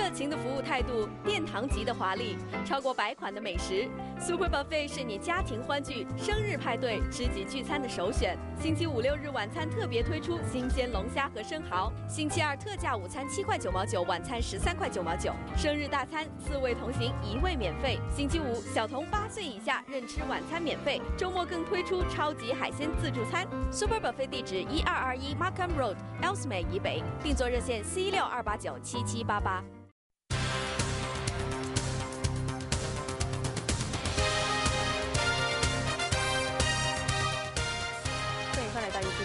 热情的服务态度，殿堂级的华丽，超过百款的美食，Super Buffet 是你家庭欢聚、生日派对、知己聚餐的首选。星期五六日晚餐特别推出新鲜龙虾和生蚝。星期二特价午餐七块九毛九，晚餐十三块九毛九。生日大餐四位同行一位免费。星期五小童八岁以下任吃晚餐免费。周末更推出超级海鲜自助餐。Super Buffet 地址一二二一 Marham k Road, Elsmea 以北，定做热线 C 六二八九七七八八。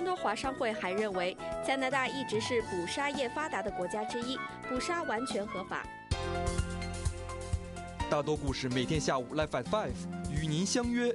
温多华商会还认为，加拿大一直是捕杀业发达的国家之一，捕杀完全合法。大多故事每天下午 life five 与您相约。